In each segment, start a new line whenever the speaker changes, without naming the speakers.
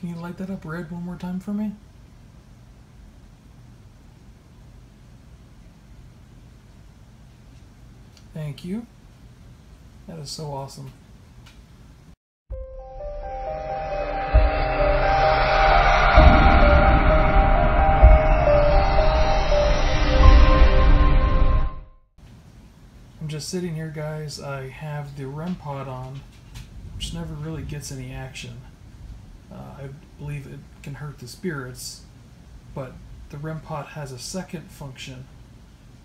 Can you light that up red one more time for me? Thank you. That is so awesome. I'm just sitting here, guys. I have the REM pod on, which never really gets any action. Believe it can hurt the spirits, but the REM pod has a second function,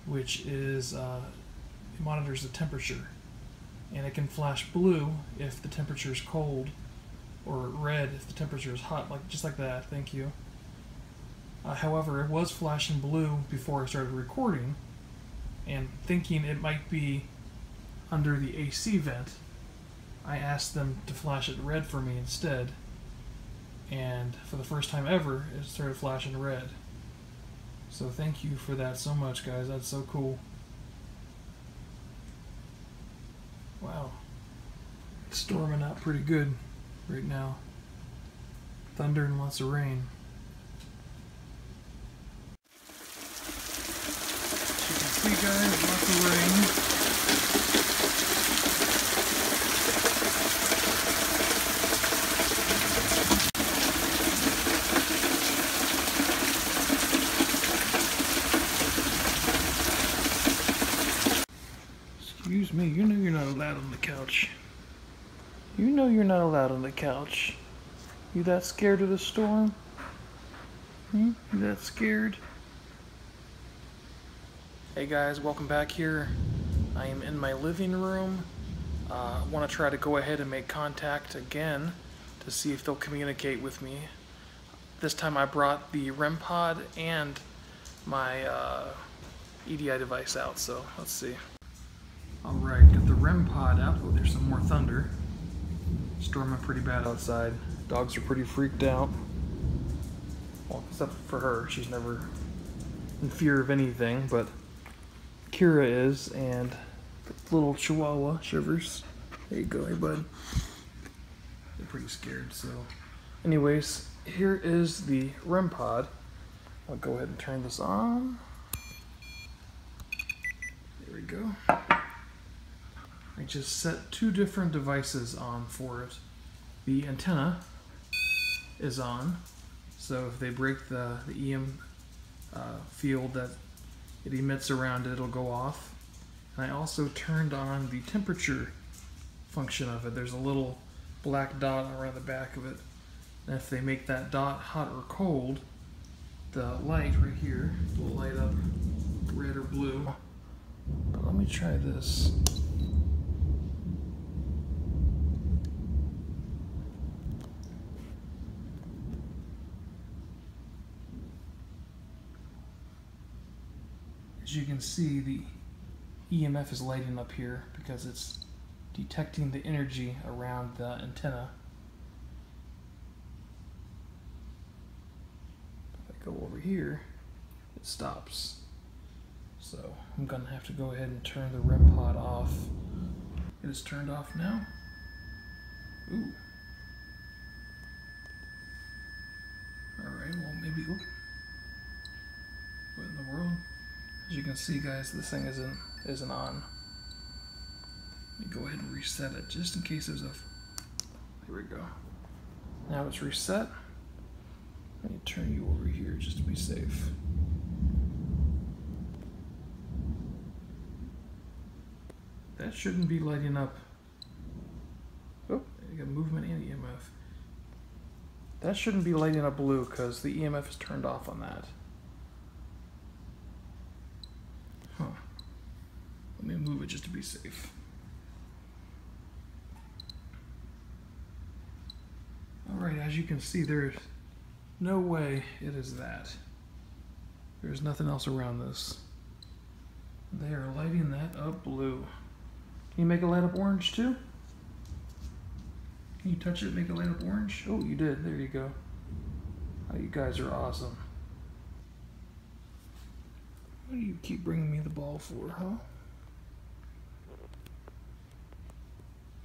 which is uh, it monitors the temperature, and it can flash blue if the temperature is cold, or red if the temperature is hot, like just like that. Thank you. Uh, however, it was flashing blue before I started recording, and thinking it might be under the AC vent, I asked them to flash it red for me instead. And for the first time ever, it started flashing red. So thank you for that so much, guys. That's so cool. Wow. It's storming out pretty good right now. Thunder and lots of rain. As you can see, guys, lots of rain. Excuse me, you know you're not allowed on the couch. You know you're not allowed on the couch. You that scared of the storm? Hmm? You that scared? Hey guys, welcome back here. I am in my living room. I uh, want to try to go ahead and make contact again to see if they'll communicate with me. This time I brought the REM pod and my uh, EDI device out, so let's see. Alright, got the REM pod out. Oh, there's some more thunder. Storming pretty bad outside. Dogs are pretty freaked out. Well, except for her. She's never in fear of anything, but Kira is, and little Chihuahua shivers. There you go, hey bud. They're pretty scared, so. Anyways, here is the REM pod. I'll go ahead and turn this on. There we go. I just set two different devices on for it. The antenna is on, so if they break the, the EM uh, field that it emits around it, it'll go off. And I also turned on the temperature function of it. There's a little black dot around the back of it. And if they make that dot hot or cold, the light right here will light up red or blue. But let me try this. You can see, the EMF is lighting up here because it's detecting the energy around the antenna. If I go over here, it stops. So I'm gonna have to go ahead and turn the REM pod off. It is turned off now. Ooh. Alright, well maybe, oop. what in the world? As you can see guys, this thing isn't, isn't on. Let me go ahead and reset it just in case there's a, here we go. Now it's reset. Let me turn you over here just to be safe. That shouldn't be lighting up. Oh, you got movement and EMF. That shouldn't be lighting up blue because the EMF is turned off on that. Huh. Let me safe. Alright, as you can see, there's no way it is that. There's nothing else around this. They are lighting that up blue. Can you make it light up orange too? Can you touch it make it light up orange? Oh, you did. There you go. Oh, you guys are awesome. What do you keep bringing me the ball for, huh?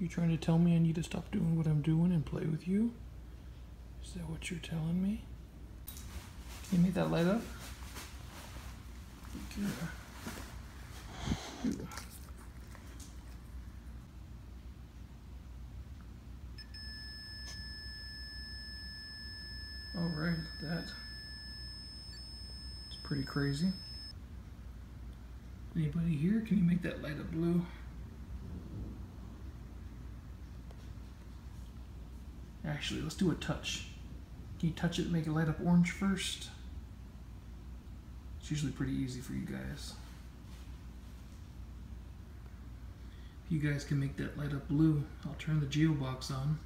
You trying to tell me I need to stop doing what I'm doing and play with you? Is that what you're telling me? Can you make that light up? Yeah. Alright, that is pretty crazy. Anybody here? Can you make that light up blue? Actually, let's do a touch. Can you touch it make it light up orange first? It's usually pretty easy for you guys. If you guys can make that light up blue, I'll turn the geobox on.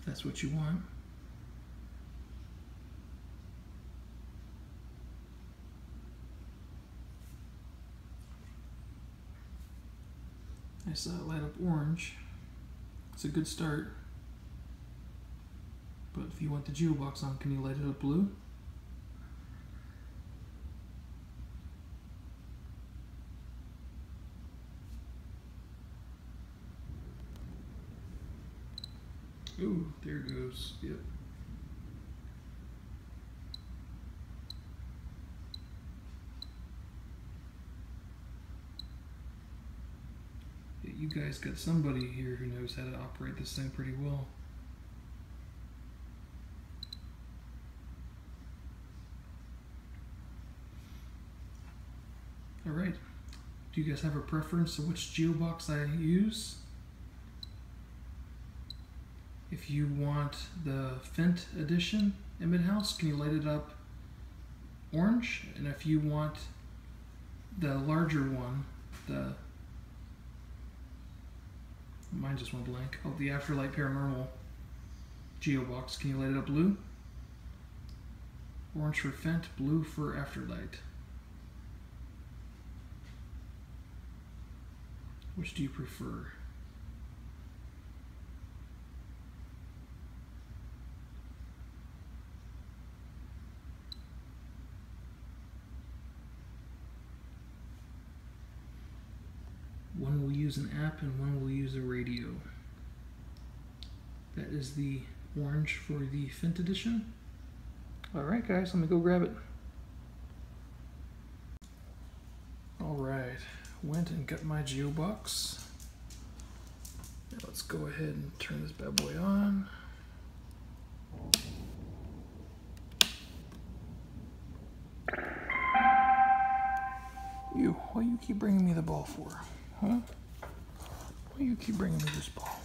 If that's what you want. I saw it light up orange. It's a good start. But if you want the geobox on, can you light it up blue? Ooh, there it goes. Yep. you guys got somebody here who knows how to operate this thing pretty well. Alright, do you guys have a preference of which geobox I use? If you want the Fendt edition Emmett House, can you light it up orange? And if you want the larger one, the Mine just went blank. Oh, the Afterlight Paranormal Geobox. Can you light it up blue? Orange for Fendt, blue for Afterlight. Which do you prefer? One will use an app and one will use a radio. That is the orange for the Fint edition. Alright guys, let me go grab it. Alright, went and got my Geobox. Now let's go ahead and turn this bad boy on. You, why you keep bringing me the ball for? Huh? Why do you keep bringing me this ball?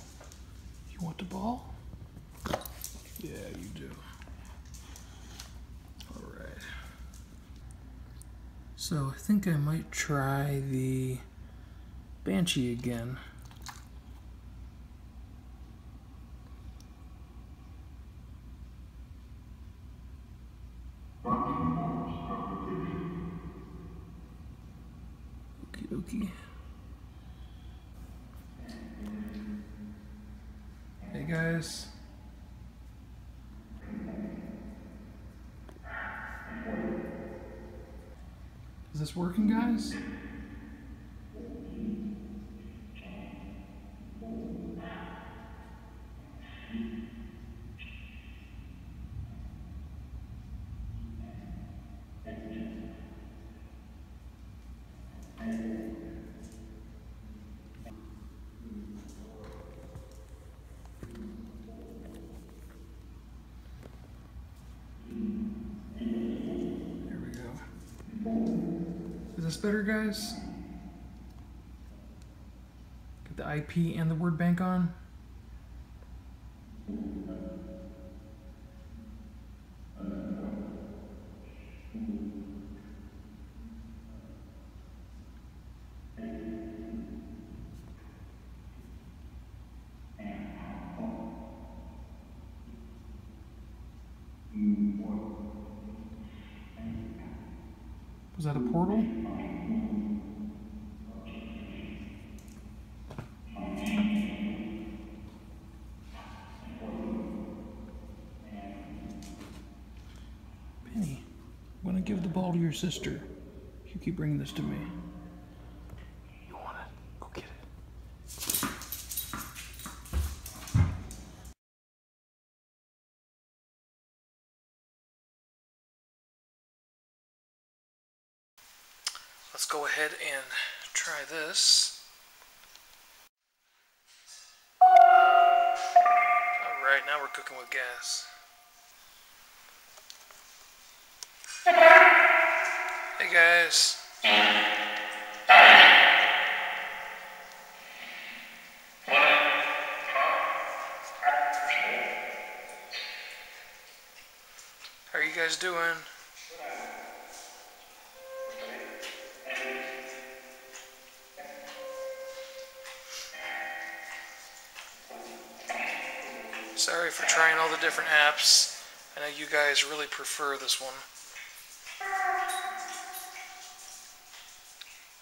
You want the ball? Yeah, you do. Alright. So I think I might try the Banshee again. Is this working, guys? This better, guys? Get the IP and the word bank on. Penny, I'm gonna give the ball to your sister. You keep bringing this to me. Go ahead and try this. Alright, now we're cooking with gas. Hey guys. How are you guys doing? Sorry for trying all the different apps. I know you guys really prefer this one.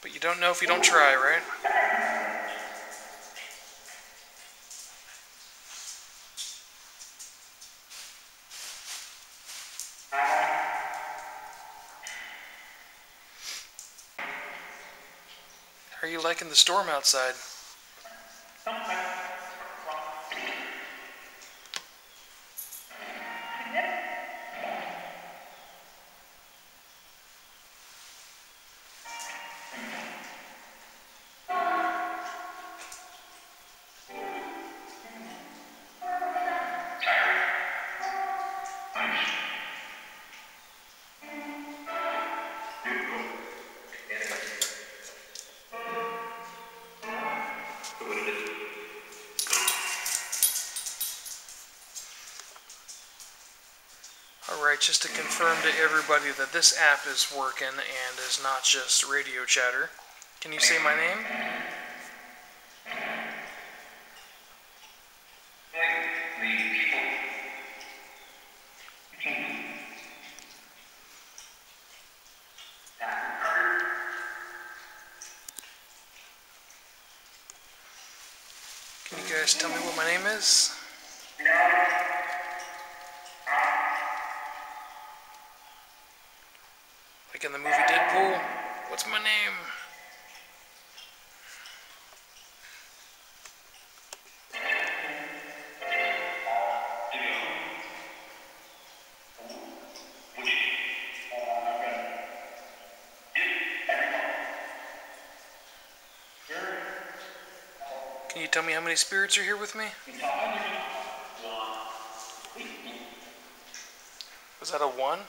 But you don't know if you don't try, right? Are you liking the storm outside? Alright, just to confirm to everybody that this app is working and is not just radio chatter. Can you say my name? Can you guys tell me what my name is? In the movie Deadpool? What's my name? Can you tell me how many spirits are here with me? Was that a one?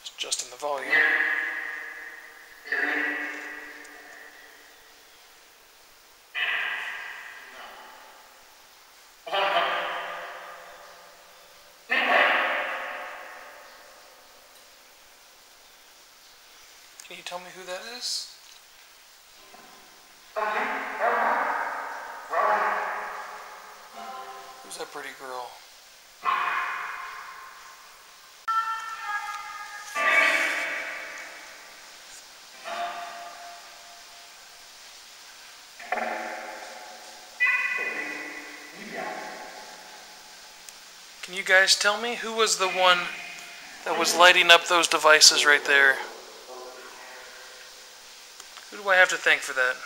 It's just in the volume. Can you tell me who that is? Who's that pretty girl? Can you guys tell me who was the one that was lighting up those devices right there? I have to thank for that?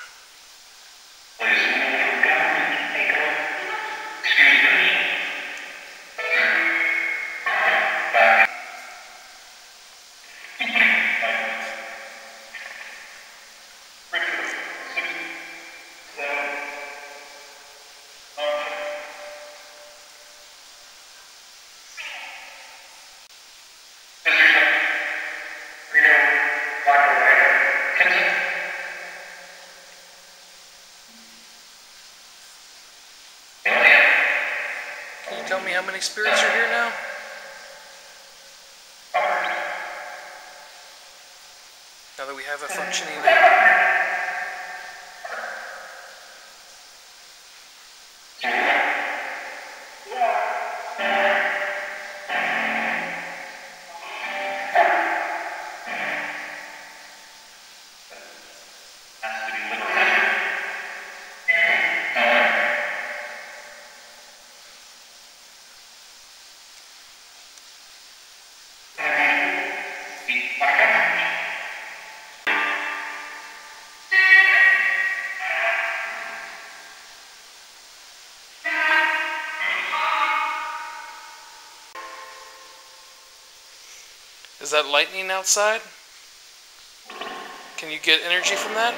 How many spirits are here now? Now that we have a functioning Is that lightning outside? Can you get energy from that?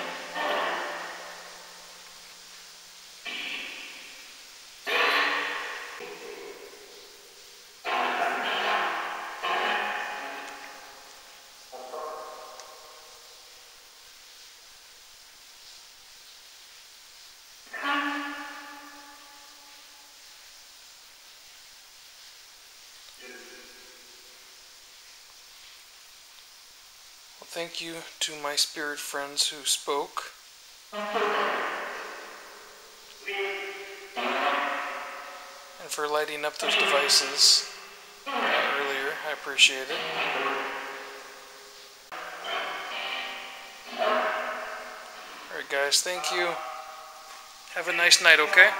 Thank you to my spirit friends who spoke. And for lighting up those devices earlier. I appreciate it. Alright, guys, thank you. Have a nice night, okay?